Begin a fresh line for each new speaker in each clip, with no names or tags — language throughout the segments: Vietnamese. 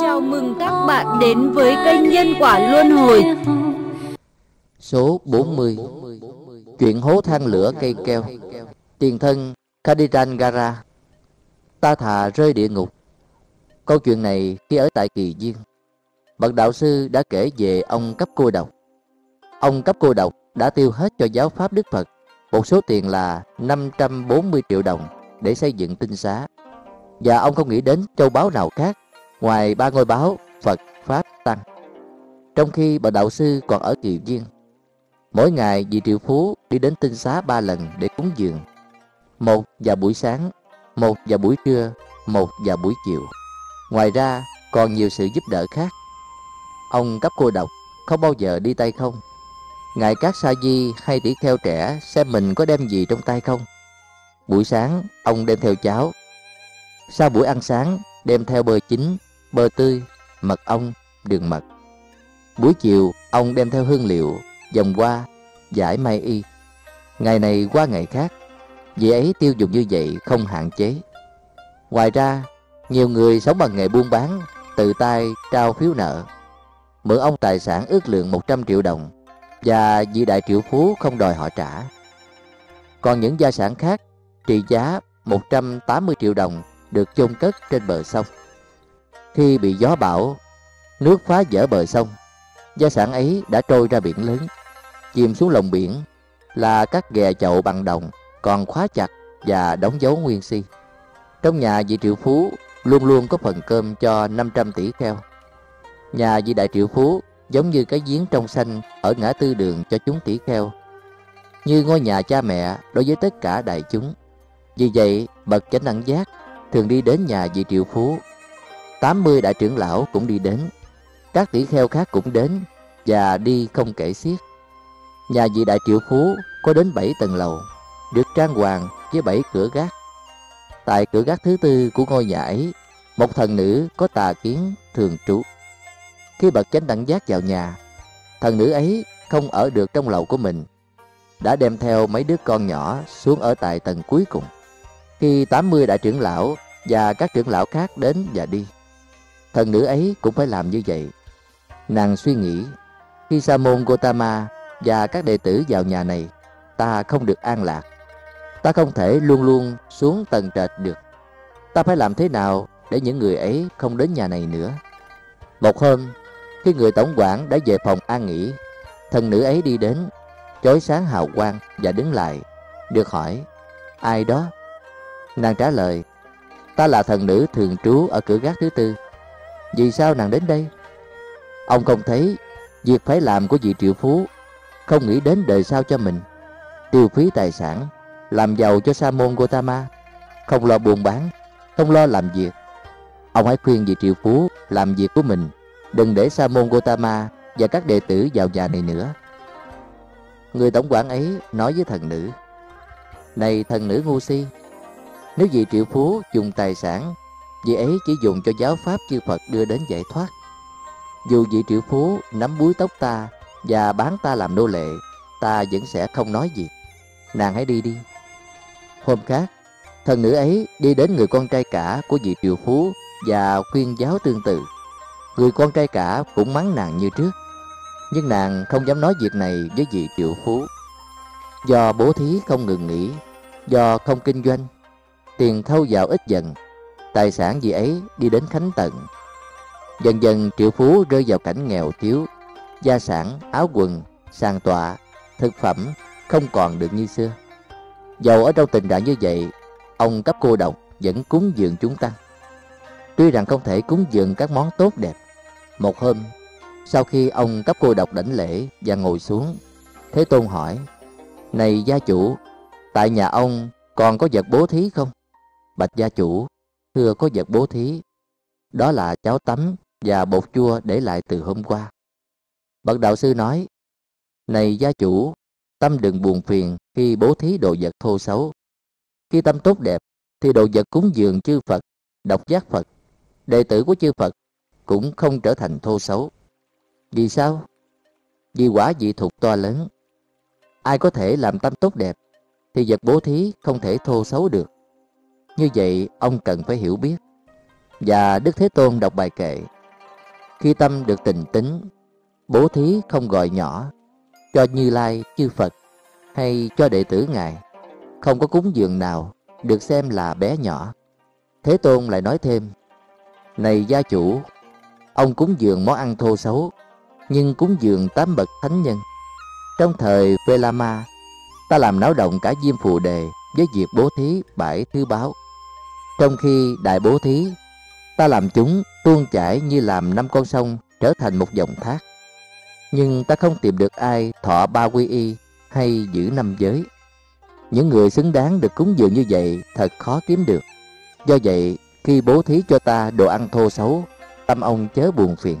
Chào mừng các bạn đến với kênh Nhân Quả Luân Hồi.
Số 40 Chuyện hố than lửa cây keo. Tiền thân Kadiran Gara Ta thà rơi địa ngục. Câu chuyện này khi ở tại Kỳ Duyên. Bậc đạo sư đã kể về ông cấp cô độc. Ông cấp cô độc đã tiêu hết cho giáo pháp Đức Phật. Một số tiền là 540 triệu đồng để xây dựng tinh xá. Và ông không nghĩ đến châu báu nào khác ngoài ba ngôi báo Phật, Pháp, Tăng. Trong khi bà đạo sư còn ở Kiều Duyên, mỗi ngày vị triệu phú đi đến tinh xá ba lần để cúng dường. Một vào buổi sáng, một vào buổi trưa, một vào buổi chiều. Ngoài ra còn nhiều sự giúp đỡ khác. Ông cấp cô độc không bao giờ đi tay không Ngài các sa di hay tỷ kheo trẻ xem mình có đem gì trong tay không. Buổi sáng, ông đem theo cháo. Sau buổi ăn sáng, đem theo bơ chín, bơ tươi, mật ong, đường mật. Buổi chiều, ông đem theo hương liệu, dòng hoa, giải mai y. Ngày này qua ngày khác, vì ấy tiêu dùng như vậy không hạn chế. Ngoài ra, nhiều người sống bằng nghề buôn bán, tự tay trao phiếu nợ. Mượn ông tài sản ước lượng 100 triệu đồng và vị đại triệu phú không đòi họ trả. Còn những gia sản khác trị giá 180 triệu đồng được chôn cất trên bờ sông. Khi bị gió bão, nước phá vỡ bờ sông, gia sản ấy đã trôi ra biển lớn, chìm xuống lòng biển là các ghè chậu bằng đồng còn khóa chặt và đóng dấu nguyên si. Trong nhà vị triệu phú luôn luôn có phần cơm cho 500 tỷ kheo. Nhà vị đại triệu phú giống như cái giếng trong xanh ở ngã tư đường cho chúng tỷ kheo, như ngôi nhà cha mẹ đối với tất cả đại chúng. Vì vậy, bậc chánh đẳng giác thường đi đến nhà vị triệu phú. 80 đại trưởng lão cũng đi đến, các tỷ kheo khác cũng đến và đi không kể xiết. Nhà vị đại triệu phú có đến 7 tầng lầu, được trang hoàng với 7 cửa gác. Tại cửa gác thứ tư của ngôi nhà ấy, một thần nữ có tà kiến thường trú. Khi bậc chánh đẳng giác vào nhà, thần nữ ấy không ở được trong lầu của mình, đã đem theo mấy đứa con nhỏ xuống ở tại tầng cuối cùng. Khi 80 đại trưởng lão và các trưởng lão khác đến và đi, thần nữ ấy cũng phải làm như vậy. Nàng suy nghĩ, khi Sa môn Gotama và các đệ tử vào nhà này, ta không được an lạc. Ta không thể luôn luôn xuống tầng trệt được. Ta phải làm thế nào để những người ấy không đến nhà này nữa. Một hôm, khi người tổng quản đã về phòng an nghỉ, thần nữ ấy đi đến, chói sáng hào quang và đứng lại, được hỏi, ai đó? Nàng trả lời, ta là thần nữ thường trú ở cửa gác thứ tư. Vì sao nàng đến đây? Ông không thấy việc phải làm của vị triệu phú, không nghĩ đến đời sau cho mình, tiêu phí tài sản, làm giàu cho Sa môn Gotama, không lo buôn bán, không lo làm việc. Ông hãy khuyên vị triệu phú làm việc của mình đừng để Sa môn Gotama và các đệ tử vào nhà này nữa. Người tổng quản ấy nói với thần nữ, Này thần nữ ngu si, nếu vị triệu phú dùng tài sản, vị ấy chỉ dùng cho giáo pháp chư Phật đưa đến giải thoát. Dù vị triệu phú nắm búi tóc ta và bán ta làm nô lệ, ta vẫn sẽ không nói gì. Nàng hãy đi đi. Hôm khác, thần nữ ấy đi đến người con trai cả của vị triệu phú và khuyên giáo tương tự. Người con trai cả cũng mắng nàng như trước Nhưng nàng không dám nói việc này với vị triệu phú Do bố thí không ngừng nghỉ Do không kinh doanh Tiền thâu vào ít dần Tài sản gì ấy đi đến khánh tận. Dần dần triệu phú rơi vào cảnh nghèo thiếu Gia sản, áo quần, sàn tọa, thực phẩm không còn được như xưa. Dầu ở trong tình trạng như vậy Ông cấp cô độc vẫn cúng dường chúng ta. Tuy rằng không thể cúng dường các món tốt đẹp một hôm, sau khi ông cấp cô độc đảnh lễ và ngồi xuống, Thế Tôn hỏi, Này gia chủ, tại nhà ông còn có vật bố thí không? Bạch gia chủ, thưa có vật bố thí. Đó là cháo tắm và bột chua để lại từ hôm qua. Bậc đạo sư nói, Này gia chủ, tâm đừng buồn phiền khi bố thí đồ vật thô xấu. Khi tâm tốt đẹp, thì đồ vật cúng dường chư Phật, độc giác Phật, đệ tử của chư Phật cũng không trở thành thô xấu. Vì sao? Vì quả dị thục to lớn. Ai có thể làm tâm tốt đẹp, thì vật bố thí không thể thô xấu được. Như vậy ông cần phải hiểu biết. Và Đức Thế Tôn đọc bài kệ. Khi tâm được tình tính, bố thí không gọi nhỏ, cho Như Lai, chư Phật hay cho đệ tử Ngài, không có cúng dường nào được xem là bé nhỏ. Thế Tôn lại nói thêm, Này gia chủ, ông cúng dường món ăn thô xấu, nhưng cúng dường tám bậc thánh nhân. Trong thời Velama, ta làm náo động cả diêm phù đề với việc bố thí bãi thứ báo. Trong khi đại bố thí, ta làm chúng tuôn chảy như làm năm con sông trở thành một dòng thác. Nhưng ta không tìm được ai thọ ba quy y hay giữ năm giới. Những người xứng đáng được cúng dường như vậy thật khó kiếm được. Do vậy, khi bố thí cho ta đồ ăn thô xấu, tâm ông chớ buồn phiền.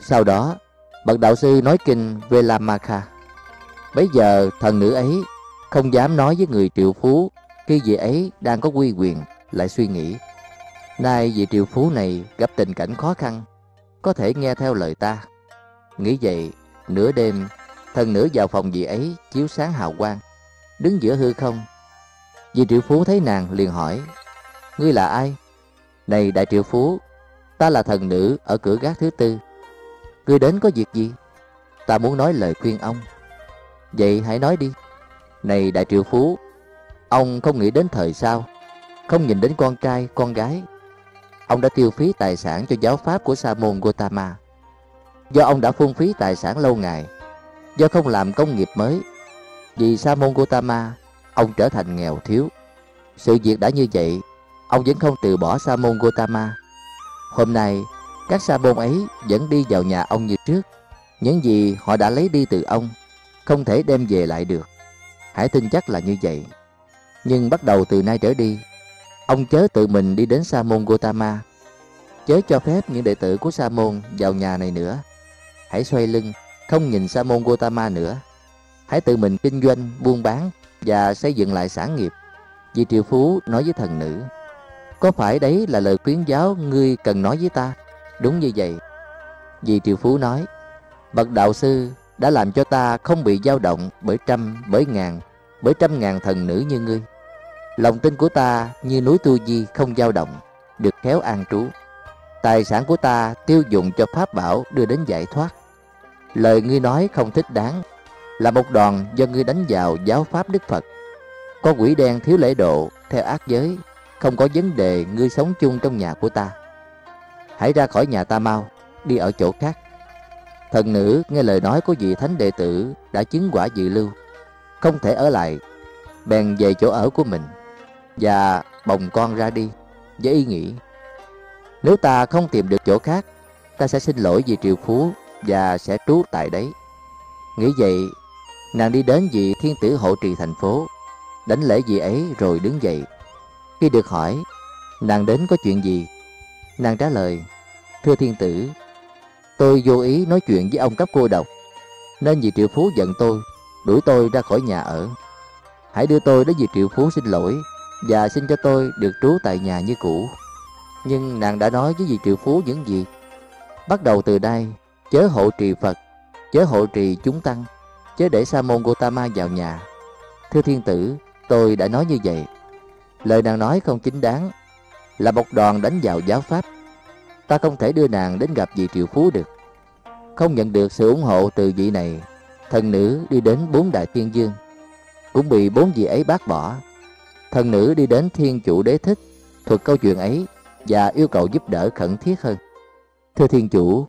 Sau đó, bậc đạo sư nói kinh Velamaka. Bây giờ thần nữ ấy không dám nói với người triệu phú khi vị ấy đang có quy quyền lại suy nghĩ. Nay vị triệu phú này gặp tình cảnh khó khăn, có thể nghe theo lời ta. Nghĩ vậy, nửa đêm, thần nữ vào phòng vị ấy chiếu sáng hào quang, đứng giữa hư không. Vị triệu phú thấy nàng liền hỏi, Ngươi là ai? Này đại triệu phú, ta là thần nữ ở cửa gác thứ tư. Ngươi đến có việc gì? Ta muốn nói lời khuyên ông. Vậy hãy nói đi. Này đại triệu phú, ông không nghĩ đến thời sao không nhìn đến con trai, con gái. Ông đã tiêu phí tài sản cho giáo pháp của Sa môn Gotama. Do ông đã phung phí tài sản lâu ngày, do không làm công nghiệp mới, vì Sa môn Gotama, ông trở thành nghèo thiếu. Sự việc đã như vậy, ông vẫn không từ bỏ Sa môn Gotama. Hôm nay, các sa môn ấy vẫn đi vào nhà ông như trước. Những gì họ đã lấy đi từ ông, không thể đem về lại được. Hãy tin chắc là như vậy. Nhưng bắt đầu từ nay trở đi, ông chớ tự mình đi đến Sa môn Gotama. Chớ cho phép những đệ tử của Sa môn vào nhà này nữa. Hãy xoay lưng, không nhìn Sa môn Gotama nữa. Hãy tự mình kinh doanh, buôn bán và xây dựng lại sản nghiệp. Vì triệu phú nói với thần nữ, có phải đấy là lời khuyến giáo ngươi cần nói với ta? Đúng như vậy. Vì triệu phú nói, bậc đạo sư đã làm cho ta không bị dao động bởi trăm, bởi ngàn, bởi trăm ngàn thần nữ như ngươi. Lòng tin của ta như núi tu di không dao động, được khéo an trú. Tài sản của ta tiêu dụng cho pháp bảo đưa đến giải thoát. Lời ngươi nói không thích đáng, là một đòn do ngươi đánh vào giáo pháp Đức Phật. Có quỷ đen thiếu lễ độ, theo ác giới, không có vấn đề ngươi sống chung trong nhà của ta. Hãy ra khỏi nhà ta mau, đi ở chỗ khác. Thần nữ nghe lời nói của vị thánh đệ tử đã chứng quả dự lưu, không thể ở lại, bèn về chỗ ở của mình và bồng con ra đi với ý nghĩ nếu ta không tìm được chỗ khác, ta sẽ xin lỗi vì triệu phú và sẽ trú tại đấy. Nghĩ vậy, nàng đi đến vị thiên tử hộ trì thành phố, đánh lễ vị ấy rồi đứng dậy. Khi được hỏi, nàng đến có chuyện gì? Nàng trả lời, thưa thiên tử, tôi vô ý nói chuyện với ông cấp cô độc, nên vị triệu phú giận tôi, đuổi tôi ra khỏi nhà ở. Hãy đưa tôi đến vị triệu phú xin lỗi và xin cho tôi được trú tại nhà như cũ. Nhưng nàng đã nói với vị triệu phú những gì? Bắt đầu từ đây, chớ hộ trì Phật, chớ hộ trì chúng tăng, chớ để Sa môn Gotama vào nhà. Thưa thiên tử, tôi đã nói như vậy. Lời nàng nói không chính đáng, là một đòn đánh vào giáo pháp. Ta không thể đưa nàng đến gặp vị triệu phú được. Không nhận được sự ủng hộ từ vị này, thần nữ đi đến bốn đại thiên dương, cũng bị bốn vị ấy bác bỏ. Thần nữ đi đến thiên chủ đế thích, thuật câu chuyện ấy và yêu cầu giúp đỡ khẩn thiết hơn. Thưa thiên chủ,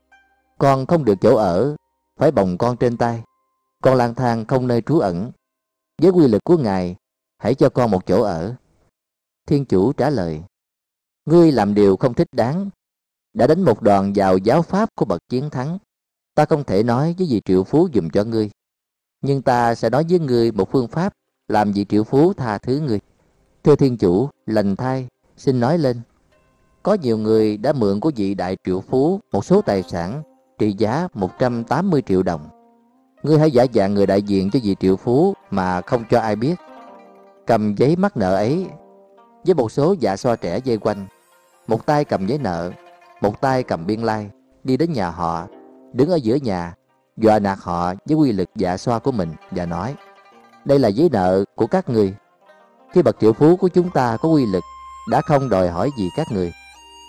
con không được chỗ ở, phải bồng con trên tay. Con lang thang không nơi trú ẩn. Với quy lực của Ngài, hãy cho con một chỗ ở. Thiên chủ trả lời, Ngươi làm điều không thích đáng, đã đánh một đoàn vào giáo pháp của bậc chiến thắng. Ta không thể nói với vị triệu phú dùm cho ngươi, nhưng ta sẽ nói với ngươi một phương pháp làm vị triệu phú tha thứ ngươi. Thưa thiên chủ, lành thai, xin nói lên. Có nhiều người đã mượn của vị đại triệu phú một số tài sản trị giá 180 triệu đồng. Ngươi hãy giả dạng người đại diện cho vị triệu phú mà không cho ai biết. Cầm giấy mắc nợ ấy với một số dạ so trẻ dây quanh. Một tay cầm giấy nợ, một tay cầm biên lai, đi đến nhà họ, đứng ở giữa nhà, dọa nạt họ với quy lực dạ xoa của mình và nói Đây là giấy nợ của các người. Khi bậc triệu phú của chúng ta có quy lực đã không đòi hỏi gì các người.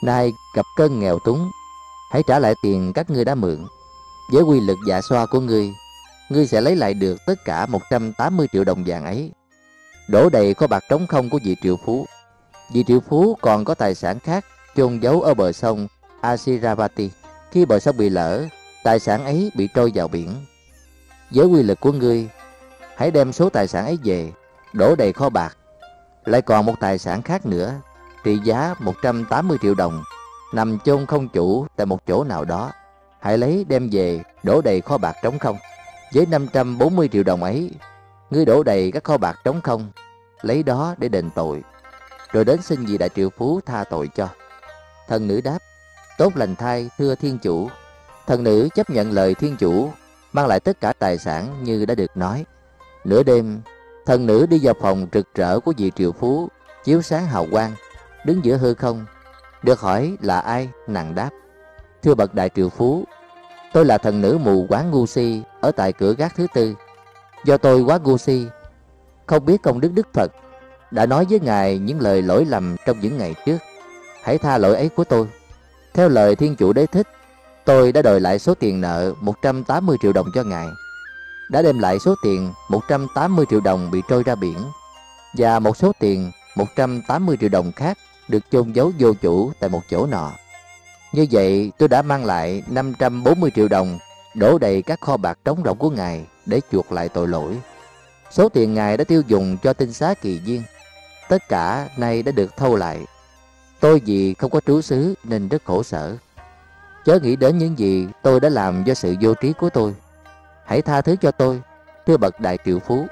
Nay gặp cơn nghèo túng, hãy trả lại tiền các ngươi đã mượn. Với quy lực dạ xoa của ngươi, ngươi sẽ lấy lại được tất cả 180 triệu đồng vàng ấy. Đổ đầy kho bạc trống không của vị triệu phú. Vị triệu phú còn có tài sản khác chôn giấu ở bờ sông Asiravati. Khi bờ sông bị lở, tài sản ấy bị trôi vào biển. Với quy lực của ngươi, hãy đem số tài sản ấy về, đổ đầy kho bạc. Lại còn một tài sản khác nữa, trị giá 180 triệu đồng, nằm chôn không chủ tại một chỗ nào đó. Hãy lấy đem về, đổ đầy kho bạc trống không. Với 540 triệu đồng ấy, ngươi đổ đầy các kho bạc trống không, lấy đó để đền tội, rồi đến xin vị đại triệu phú tha tội cho. Thần nữ đáp, tốt lành thai thưa thiên chủ. Thần nữ chấp nhận lời thiên chủ, mang lại tất cả tài sản như đã được nói. Nửa đêm, thần nữ đi vào phòng trực trở của vị triệu phú, chiếu sáng hào quang, đứng giữa hư không. Được hỏi là ai, nàng đáp. Thưa bậc đại triệu phú, tôi là thần nữ mù quán ngu si ở tại cửa gác thứ tư. Do tôi quá ngu si, không biết công đức Đức Phật đã nói với Ngài những lời lỗi lầm trong những ngày trước. Hãy tha lỗi ấy của tôi. Theo lời Thiên Chủ Đế Thích, tôi đã đòi lại số tiền nợ 180 triệu đồng cho Ngài. Đã đem lại số tiền 180 triệu đồng bị trôi ra biển và một số tiền 180 triệu đồng khác được chôn giấu vô chủ tại một chỗ nọ. Như vậy tôi đã mang lại 540 triệu đồng đổ đầy các kho bạc trống rỗng của Ngài để chuộc lại tội lỗi. Số tiền Ngài đã tiêu dùng cho tinh xá kỳ duyên, tất cả nay đã được thâu lại. Tôi vì không có trú xứ nên rất khổ sở. Chớ nghĩ đến những gì tôi đã làm do sự vô trí của tôi. Hãy tha thứ cho tôi, thưa bậc đại triệu phú.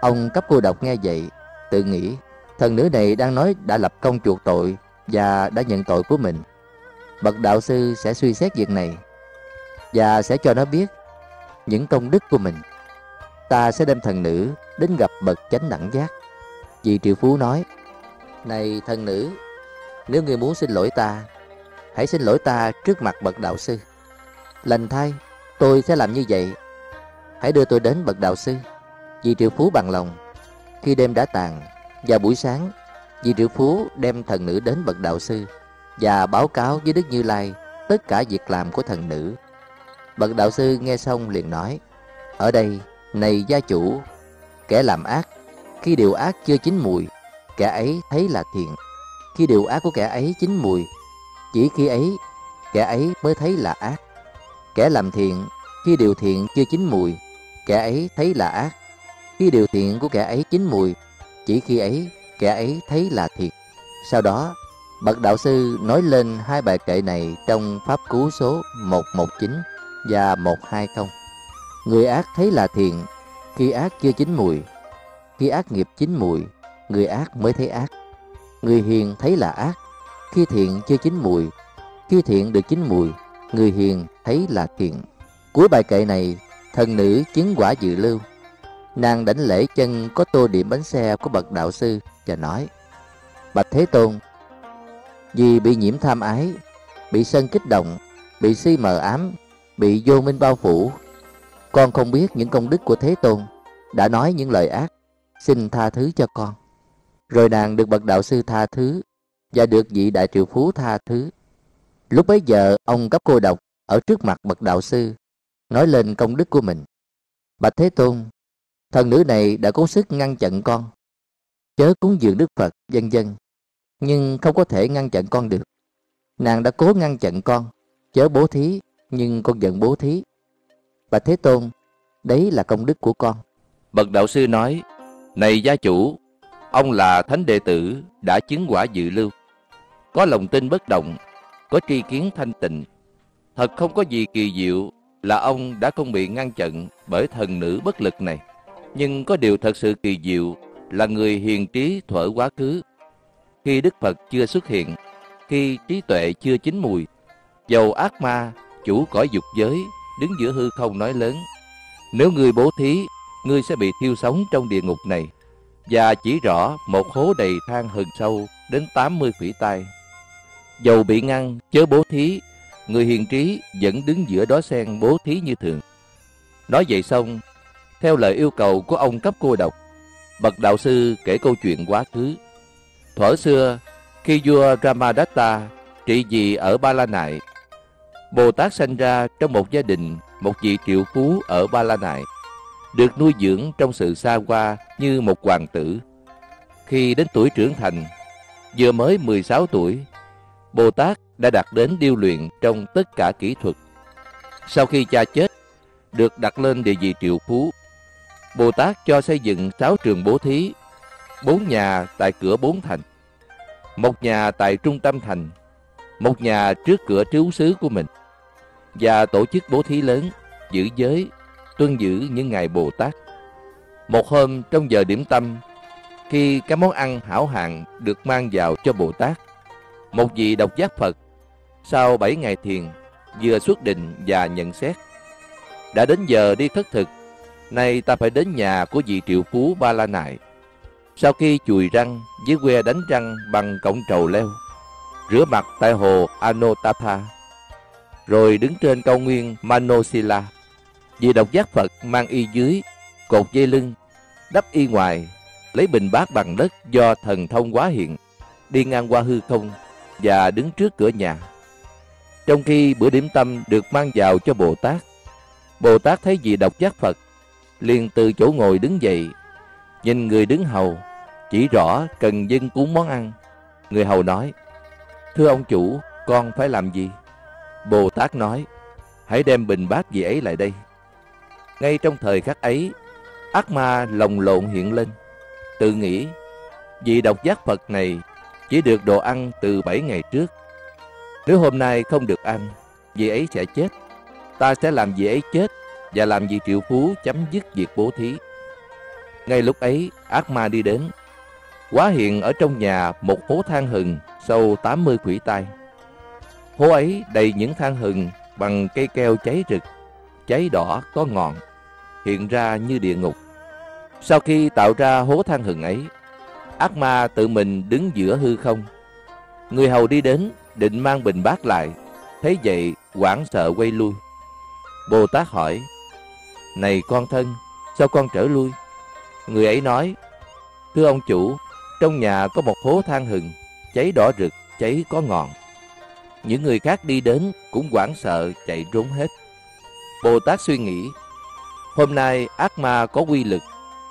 Ông cấp cô độc nghe vậy, tự nghĩ thần nữ này đang nói đã lập công chuộc tội và đã nhận tội của mình. Bậc đạo sư sẽ suy xét việc này và sẽ cho nó biết những công đức của mình ta sẽ đem thần nữ đến gặp bậc chánh đẳng giác. Vì triệu phú nói, Này thần nữ, nếu ngươi muốn xin lỗi ta, hãy xin lỗi ta trước mặt bậc đạo sư. Lành thay, tôi sẽ làm như vậy. Hãy đưa tôi đến bậc đạo sư. Vì triệu phú bằng lòng. Khi đêm đã tàn, vào buổi sáng, vì triệu phú đem thần nữ đến bậc đạo sư và báo cáo với Đức Như Lai tất cả việc làm của thần nữ. Bậc đạo sư nghe xong liền nói, Ở đây này gia chủ, kẻ làm ác, khi điều ác chưa chín mùi, kẻ ấy thấy là thiện. Khi điều ác của kẻ ấy chín mùi, chỉ khi ấy, kẻ ấy mới thấy là ác. Kẻ làm thiện, khi điều thiện chưa chín mùi, kẻ ấy thấy là ác. Khi điều thiện của kẻ ấy chín mùi, chỉ khi ấy, kẻ ấy thấy là thiệt. Sau đó, Bậc Đạo Sư nói lên hai bài kệ này trong Pháp Cú số 119 và 120. Người ác thấy là thiện, khi ác chưa chín mùi. Khi ác nghiệp chín mùi, người ác mới thấy ác. Người hiền thấy là ác, khi thiện chưa chín mùi. Khi thiện được chín mùi, người hiền thấy là thiện. Cuối bài kệ này, thần nữ chứng quả dự lưu. Nàng đánh lễ chân có tô điểm bánh xe của bậc đạo sư và nói Bạch Thế Tôn, vì bị nhiễm tham ái, bị sân kích động, bị si mờ ám, bị vô minh bao phủ, con không biết những công đức của Thế Tôn đã nói những lời ác, xin tha thứ cho con. Rồi nàng được bậc đạo sư tha thứ và được vị đại triệu phú tha thứ. Lúc bấy giờ ông cấp cô độc ở trước mặt bậc đạo sư nói lên công đức của mình. Bạch Thế Tôn, thần nữ này đã cố sức ngăn chặn con. Chớ cúng dường Đức Phật, dân dân, nhưng không có thể ngăn chặn con được. Nàng đã cố ngăn chặn con, chớ bố thí, nhưng con giận bố thí. Bạch Thế Tôn, đấy là công đức của con.
Bậc đạo sư nói, Này gia chủ, ông là thánh đệ tử, đã chứng quả dự lưu. Có lòng tin bất động, có tri kiến thanh tịnh. Thật không có gì kỳ diệu là ông đã không bị ngăn chặn bởi thần nữ bất lực này. Nhưng có điều thật sự kỳ diệu là người hiền trí thuở quá khứ. Khi Đức Phật chưa xuất hiện, khi trí tuệ chưa chín mùi, dầu ác ma, chủ cõi dục giới đứng giữa hư không nói lớn. Nếu người bố thí, ngươi sẽ bị thiêu sống trong địa ngục này. Và chỉ rõ một hố đầy than hừng sâu đến 80 phỉ tay. Dầu bị ngăn, chớ bố thí, người hiền trí vẫn đứng giữa đó sen bố thí như thường. Nói vậy xong, theo lời yêu cầu của ông cấp cô độc, bậc đạo sư kể câu chuyện quá khứ. Thuở xưa,
Khi vua Ramadatta trị vì ở Ba La Nại, Bồ Tát sanh ra trong một gia đình một vị triệu phú ở Ba La Nại, được nuôi dưỡng trong sự xa hoa như một hoàng tử. Khi đến tuổi trưởng thành, vừa mới 16 tuổi, Bồ Tát đã đạt đến điêu luyện trong tất cả kỹ thuật. Sau khi cha chết, được đặt lên địa vị triệu phú, Bồ Tát cho xây dựng sáu trường bố thí, bốn nhà tại cửa bốn thành, một nhà tại trung tâm thành, một nhà trước cửa trú xứ của mình, và tổ chức bố thí lớn, giữ giới, tuân giữ những ngày Bồ Tát. Một hôm trong giờ điểm tâm, khi các món ăn hảo hạng được mang vào cho Bồ Tát, một vị độc giác Phật sau bảy ngày thiền vừa xuất định và nhận xét. Đã đến giờ đi thất thực, nay ta phải đến nhà của vị triệu phú Ba La Nại. Sau khi chùi răng với que đánh răng bằng cọng trầu leo, rửa mặt tại hồ Anotapa, rồi đứng trên cao nguyên Manosila. Vị độc giác Phật mang y dưới, cột dây lưng, đắp y ngoài, lấy bình bát bằng đất do thần thông quá hiện, đi ngang qua hư không và đứng trước cửa nhà. Trong khi bữa điểm tâm được mang vào cho Bồ Tát, Bồ Tát thấy vị độc giác Phật, liền từ chỗ ngồi đứng dậy, nhìn người đứng hầu, chỉ rõ cần dân cúng món ăn. Người hầu nói, Thưa ông chủ, con phải làm gì? Bồ Tát nói, hãy đem bình bát vị ấy lại đây. Ngay trong thời khắc ấy, ác ma lồng lộn hiện lên, tự nghĩ, vị độc giác Phật này chỉ được đồ ăn từ bảy ngày trước. Nếu hôm nay không được ăn, vị ấy sẽ chết. Ta sẽ làm vị ấy chết và làm vị triệu phú chấm dứt việc bố thí. Ngay lúc ấy, ác ma đi đến. Quá hiện ở trong nhà một hố than hừng sâu 80 quỷ tay. Hố ấy đầy những than hừng bằng cây keo cháy rực, cháy đỏ có ngọn, hiện ra như địa ngục. Sau khi tạo ra hố than hừng ấy, ác ma tự mình đứng giữa hư không. Người hầu đi đến, định mang bình bát lại, thấy vậy hoảng sợ quay lui. Bồ Tát hỏi, Này con thân, sao con trở lui? Người ấy nói, Thưa ông chủ, trong nhà có một hố than hừng, cháy đỏ rực, cháy có ngọn. Những người khác đi đến cũng hoảng sợ chạy trốn hết. Bồ Tát suy nghĩ, hôm nay ác ma có quy lực,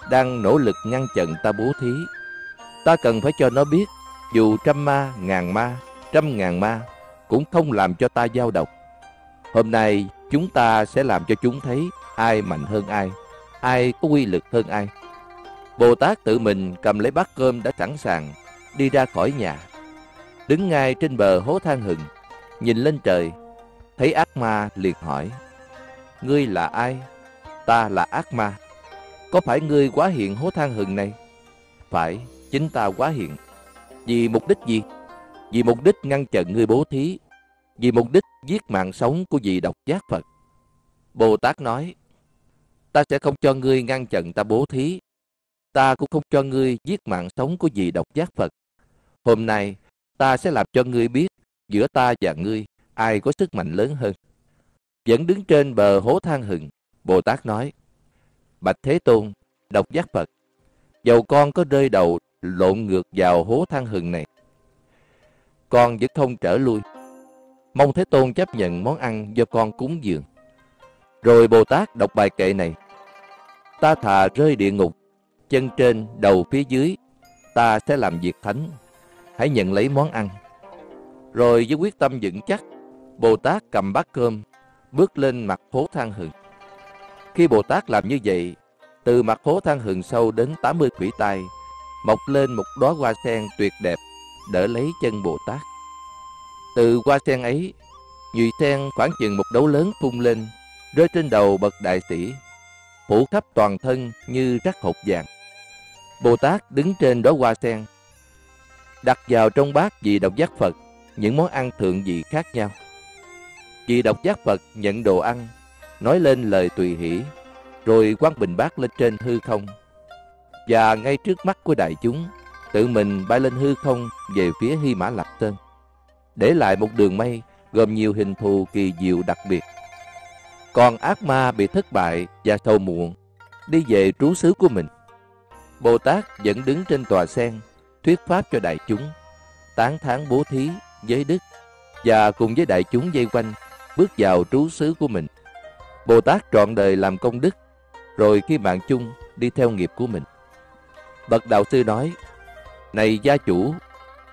đang nỗ lực ngăn chặn ta bố thí. Ta cần phải cho nó biết, dù trăm ma, ngàn ma, trăm ngàn ma, cũng không làm cho ta dao động. Hôm nay chúng ta sẽ làm cho chúng thấy ai mạnh hơn ai, ai có quy lực hơn ai. Bồ Tát tự mình cầm lấy bát cơm đã sẵn sàng, đi ra khỏi nhà. Đứng ngay trên bờ hố than hừng, nhìn lên trời, thấy ác ma liền hỏi, Ngươi là ai? Ta là ác ma. Có phải ngươi quá hiện hố than hừng này? Phải, chính ta quá hiện. Vì mục đích gì? Vì mục đích ngăn chặn ngươi bố thí. Vì mục đích giết mạng sống của vị độc giác Phật. Bồ Tát nói, ta sẽ không cho ngươi ngăn chặn ta bố thí. Ta cũng không cho ngươi giết mạng sống của vị độc giác Phật. Hôm nay, ta sẽ làm cho ngươi biết giữa ta và ngươi ai có sức mạnh lớn hơn. Vẫn đứng trên bờ hố than hừng, Bồ Tát nói, Bạch Thế Tôn, độc giác Phật, dầu con có rơi đầu lộn ngược vào hố than hừng này, con vẫn không trở lui. Mong Thế Tôn chấp nhận món ăn do con cúng dường. Rồi Bồ Tát đọc bài kệ này, Ta thà rơi địa ngục, chân trên, đầu phía dưới, ta sẽ làm việc thánh. Hãy nhận lấy món ăn. Rồi với quyết tâm vững chắc, Bồ Tát cầm bát cơm, bước lên mặt phố than hừng. Khi Bồ Tát làm như vậy, từ mặt phố than hừng sâu đến 80 quỷ tay, mọc lên một đóa hoa sen tuyệt đẹp, đỡ lấy chân Bồ Tát. Từ hoa sen ấy, nhụy sen khoảng chừng một đấu lớn phun lên, rơi trên đầu bậc đại sĩ, phủ khắp toàn thân như rắc hột vàng. Bồ Tát đứng trên đóa hoa sen, đặt vào trong bát vị độc giác Phật những món ăn thượng vị khác nhau. Vị độc giác Phật nhận đồ ăn, nói lên lời tùy hỷ, rồi quăng bình bát lên trên hư không. Và ngay trước mắt của đại chúng, tự mình bay lên hư không về phía Hy Mã Lạp Sơn, để lại một đường mây gồm nhiều hình thù kỳ diệu đặc biệt. Còn ác ma bị thất bại và sầu muộn, đi về trú xứ của mình. Bồ Tát vẫn đứng trên tòa sen, thuyết pháp cho đại chúng, tán thán bố thí, giới đức và cùng với đại chúng dây quanh bước vào trú xứ của mình. Bồ Tát trọn đời làm công đức, rồi khi mạng chung đi theo nghiệp của mình. Bậc đạo sư nói, này gia chủ,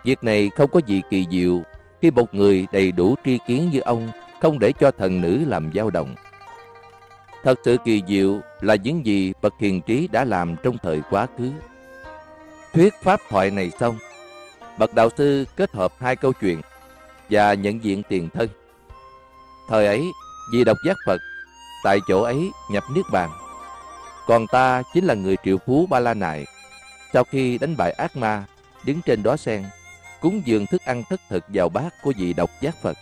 việc này không có gì kỳ diệu khi một người đầy đủ tri kiến như ông không để cho thần nữ làm dao động. Thật sự kỳ diệu là những gì bậc hiền trí đã làm trong thời quá khứ. Thuyết pháp thoại này xong, bậc đạo sư kết hợp hai câu chuyện và nhận diện tiền thân. Thời ấy, vì độc giác Phật, tại chỗ ấy nhập Niết Bàn. Còn ta chính là người triệu phú Ba La Nại. Sau khi đánh bại ác ma, đứng trên đó sen, cúng dường thức ăn thất thực vào bát của vị độc giác Phật.